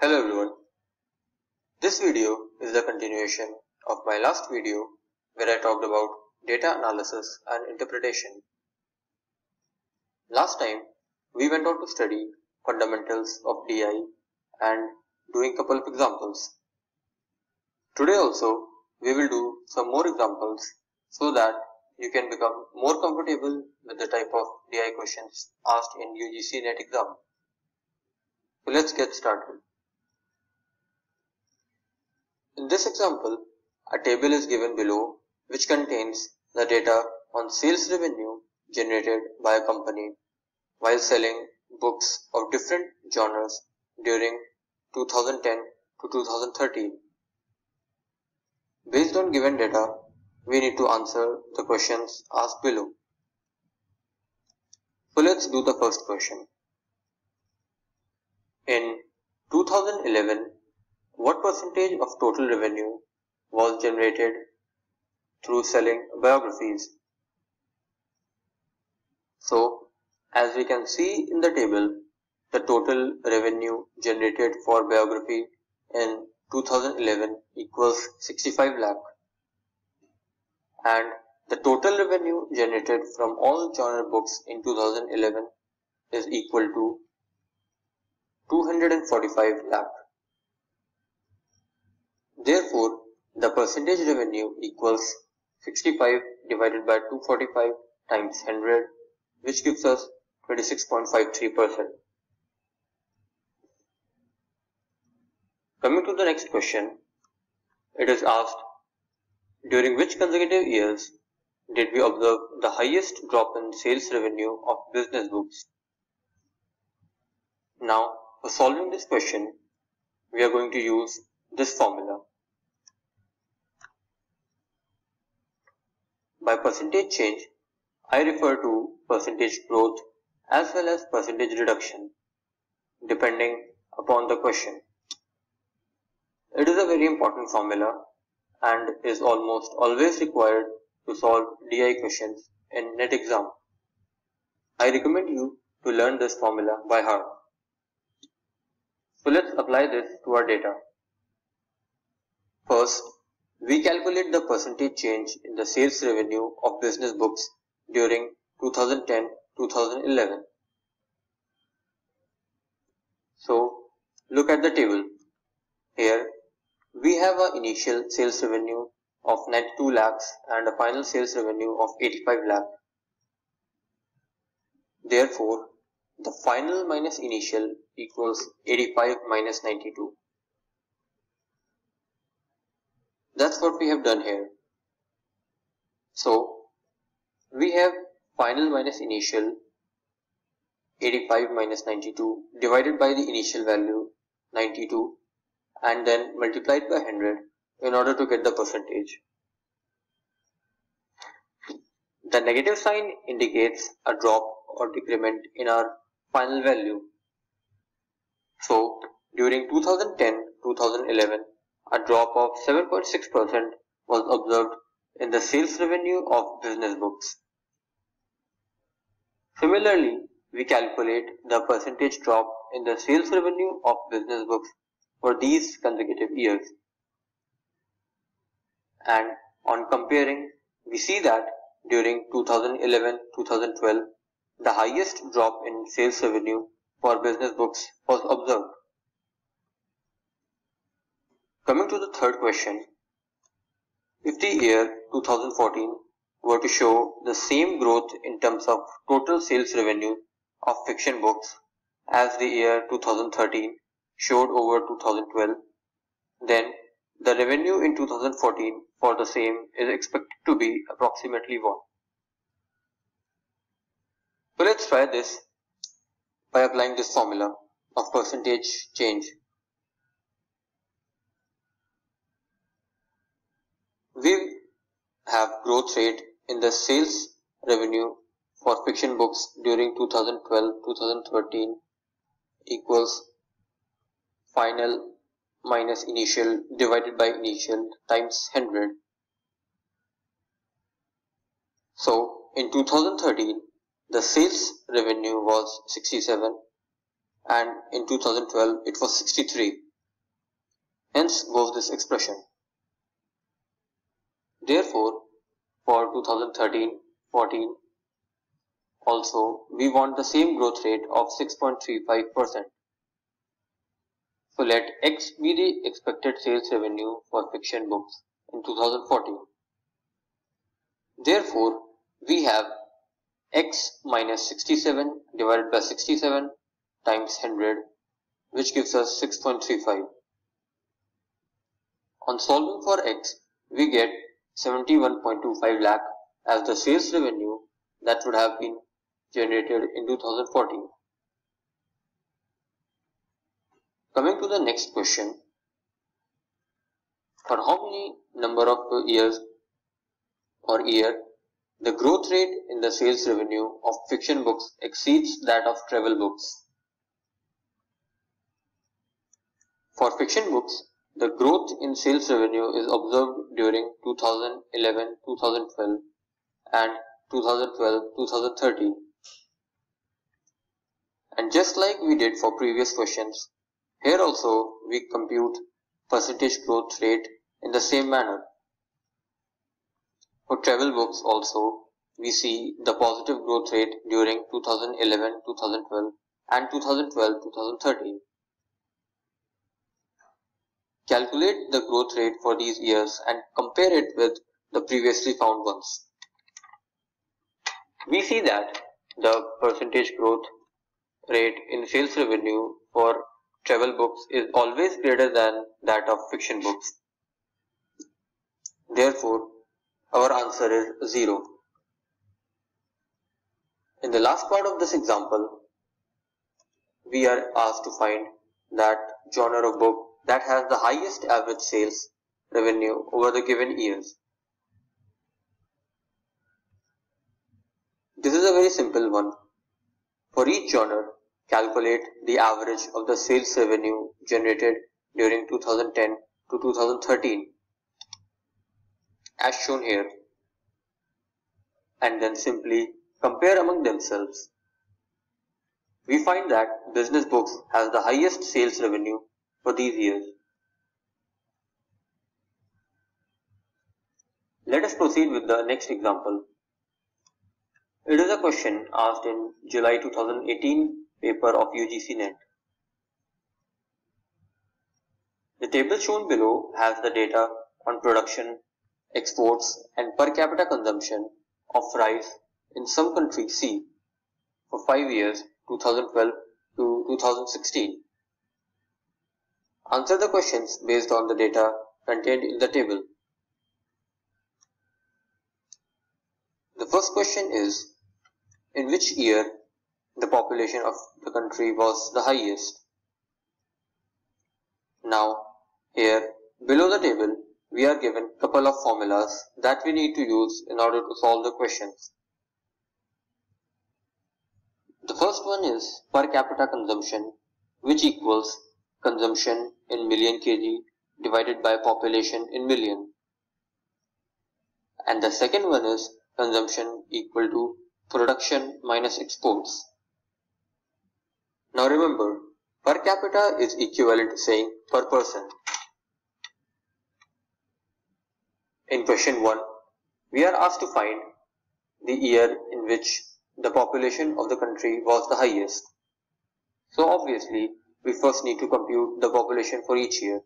Hello everyone. This video is the continuation of my last video where I talked about data analysis and interpretation. Last time we went on to study fundamentals of DI and doing couple of examples. Today also we will do some more examples so that you can become more comfortable with the type of DI questions asked in UGC NET exam. So let's get started. In this example, a table is given below which contains the data on sales revenue generated by a company while selling books of different genres during 2010 to 2013. Based on given data, we need to answer the questions asked below. So let's do the first question. In 2011, what percentage of total revenue was generated through selling biographies? So, as we can see in the table, the total revenue generated for biography in 2011 equals 65 lakh and the total revenue generated from all genre books in 2011 is equal to 245 lakh. Therefore, the percentage revenue equals 65 divided by 245 times 100 which gives us 26.53%. Coming to the next question, it is asked, during which consecutive years did we observe the highest drop in sales revenue of business books? Now, for solving this question, we are going to use this formula. By percentage change, I refer to percentage growth as well as percentage reduction, depending upon the question. It is a very important formula and is almost always required to solve DI questions in NET exam. I recommend you to learn this formula by heart. So let's apply this to our data. First, we calculate the percentage change in the sales revenue of business books during 2010-2011. So, look at the table. Here, we have an initial sales revenue of 92 lakhs and a final sales revenue of 85 lakh. Therefore, the final minus initial equals 85 minus 92. That's what we have done here. So, we have final minus initial 85 minus 92 divided by the initial value 92 and then multiplied by 100 in order to get the percentage. The negative sign indicates a drop or decrement in our final value. So, during 2010-2011, a drop of 7.6% was observed in the sales revenue of business books. Similarly, we calculate the percentage drop in the sales revenue of business books for these consecutive years. And on comparing, we see that during 2011-2012, the highest drop in sales revenue for business books was observed. Coming to the third question, if the year 2014 were to show the same growth in terms of total sales revenue of fiction books as the year 2013 showed over 2012, then the revenue in 2014 for the same is expected to be approximately 1. So let's try this by applying this formula of percentage change. We have growth rate in the sales revenue for fiction books during 2012-2013 equals final minus initial divided by initial times 100. So in 2013 the sales revenue was 67 and in 2012 it was 63. Hence goes this expression. Therefore, for 2013-14 also we want the same growth rate of 6.35%. So let X be the expected sales revenue for fiction books in 2014. Therefore, we have X minus 67 divided by 67 times 100 which gives us 6.35. On solving for X, we get 71.25 lakh as the sales revenue that would have been generated in 2014. Coming to the next question, for how many number of years or year the growth rate in the sales revenue of fiction books exceeds that of travel books. For fiction books, the growth in sales revenue is observed during 2011-2012 and 2012-2013. And just like we did for previous questions, here also we compute percentage growth rate in the same manner. For travel books also, we see the positive growth rate during 2011-2012 and 2012-2013. Calculate the growth rate for these years and compare it with the previously found ones. We see that the percentage growth rate in sales revenue for travel books is always greater than that of fiction books. Therefore, our answer is 0. In the last part of this example, we are asked to find that genre of book that has the highest average sales revenue over the given years. This is a very simple one. For each genre, calculate the average of the sales revenue generated during 2010 to 2013 as shown here and then simply compare among themselves. We find that business books has the highest sales revenue for these years. Let us proceed with the next example. It is a question asked in July 2018 paper of UGC NET. The table shown below has the data on production, exports and per capita consumption of rice in some country C for 5 years 2012 to 2016. Answer the questions based on the data contained in the table. The first question is, in which year the population of the country was the highest? Now, here below the table, we are given a couple of formulas that we need to use in order to solve the questions. The first one is per capita consumption, which equals consumption in million kg divided by population in million. And the second one is consumption equal to production minus exports. Now remember, per capita is equivalent to saying per person. In question 1, we are asked to find the year in which the population of the country was the highest. So obviously, we first need to compute the population for each year.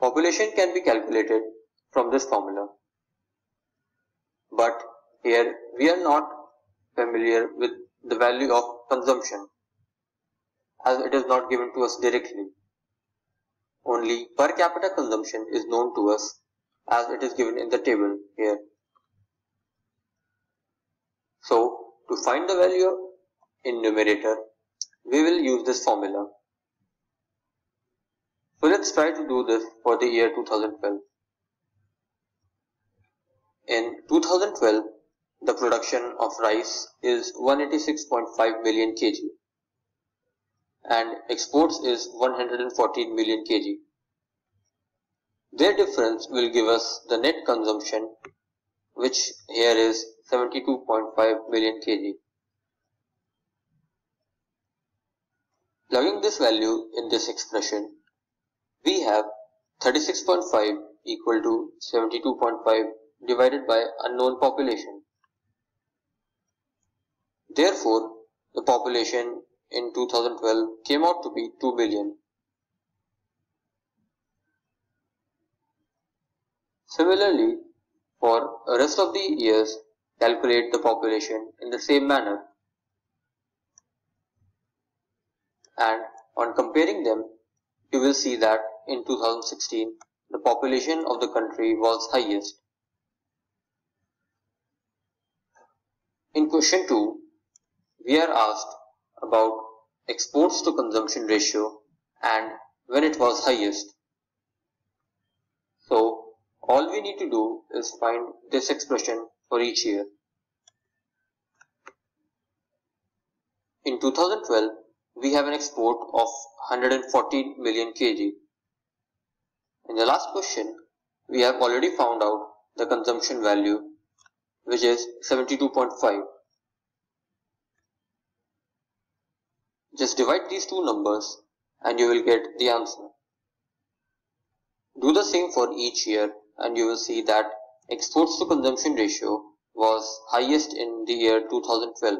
Population can be calculated from this formula. But here we are not familiar with the value of consumption as it is not given to us directly. Only per capita consumption is known to us as it is given in the table here. So to find the value in numerator we will use this formula. So let's try to do this for the year 2012. In 2012, the production of rice is 186.5 million kg and exports is 114 million kg. Their difference will give us the net consumption which here is 72.5 million kg. Plugging this value in this expression, we have 36.5 equal to 72.5 divided by unknown population. Therefore, the population in 2012 came out to be 2 billion. Similarly, for rest of the years, calculate the population in the same manner. And on comparing them, you will see that in 2016, the population of the country was highest. In question 2, we are asked about exports to consumption ratio and when it was highest. So, all we need to do is find this expression for each year. In 2012, we have an export of 114 million kg. In the last question, we have already found out the consumption value which is 72.5. Just divide these two numbers and you will get the answer. Do the same for each year and you will see that exports to consumption ratio was highest in the year 2012.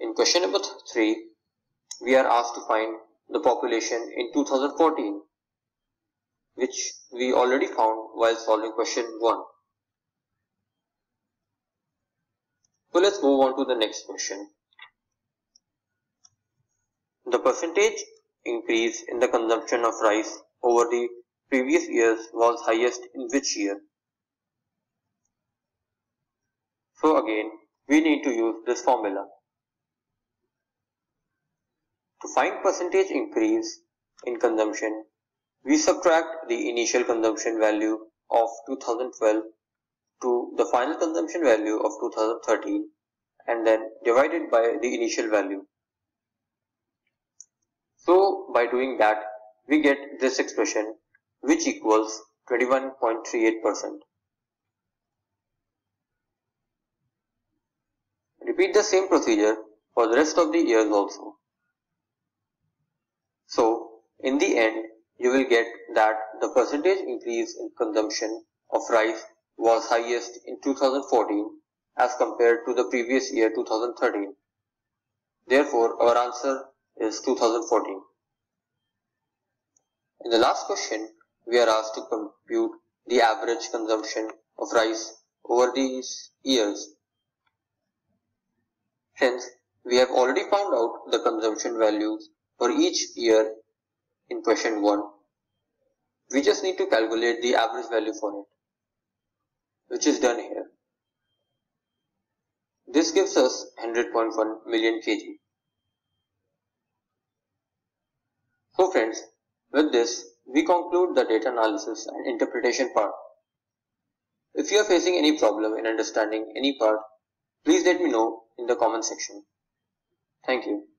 In question number 3, we are asked to find the population in 2014, which we already found while solving question 1. So let's move on to the next question. The percentage increase in the consumption of rice over the previous years was highest in which year? So again, we need to use this formula. To find percentage increase in consumption, we subtract the initial consumption value of 2012 to the final consumption value of 2013 and then divide it by the initial value. So by doing that, we get this expression which equals 21.38%. Repeat the same procedure for the rest of the years also. So, in the end, you will get that the percentage increase in consumption of rice was highest in 2014 as compared to the previous year 2013. Therefore, our answer is 2014. In the last question, we are asked to compute the average consumption of rice over these years. Hence, we have already found out the consumption values for each year in question 1. We just need to calculate the average value for it, which is done here. This gives us 100.1 million kg. So friends, with this, we conclude the data analysis and interpretation part. If you are facing any problem in understanding any part, please let me know in the comment section. Thank you.